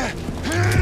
はい!